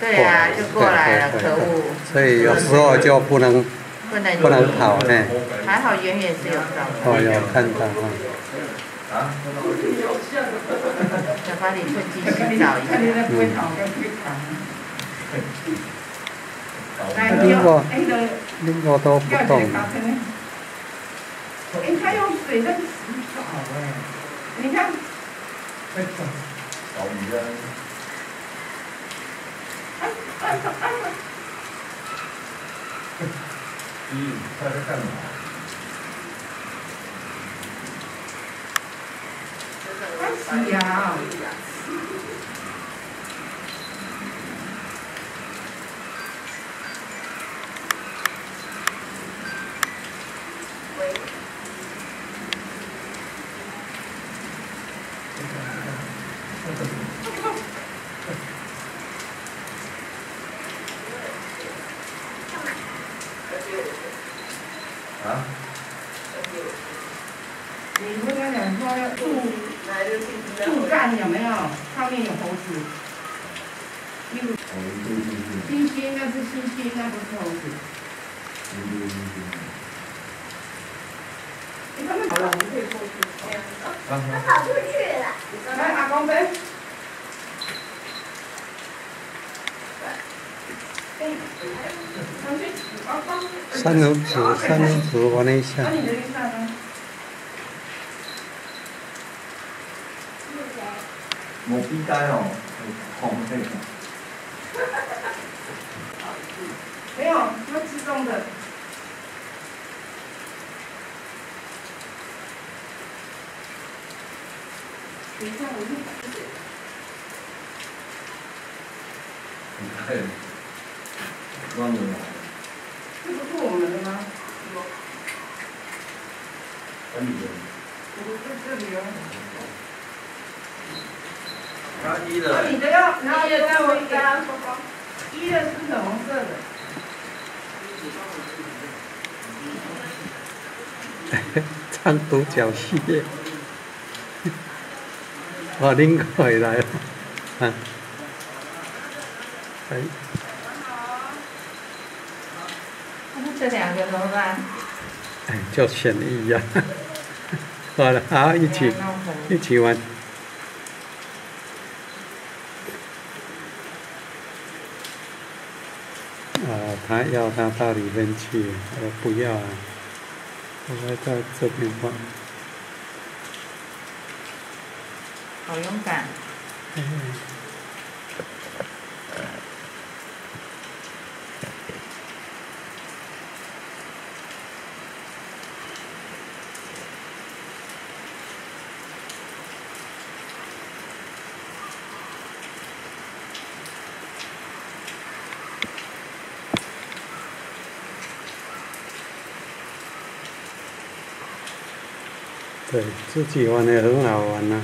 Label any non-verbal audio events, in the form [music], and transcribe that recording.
对呀，就过来了，可恶！所以有时候就不能不能不能跑呢。还好远远是有找到。哦，有看到。啊！在花莲附近洗澡一个。五个，五个都不懂。你看，哎呀，老女人。嗯，[laughs] 他在干嘛？是呀。星星那是星星，那不了，我们可以过去，他跑出去了。来，阿光飞。三轮纸，三轮纸往那一下。我必哦，[laughs] 没有，不自动的。等一下，我用手忘了这不是我们的吗？有。本地的。这啊，你的要，然后我加我加，一月是粉红色的。唱独角戏。我 [laughs] 拎回来了，啊，哎，这两个都在。哎，就选你一样，[laughs] 好了，好，一起，一起玩。啊，他要他到里面去，我不要，啊，我要到这边玩。好勇敢。嗯。对自己玩的很好玩呐。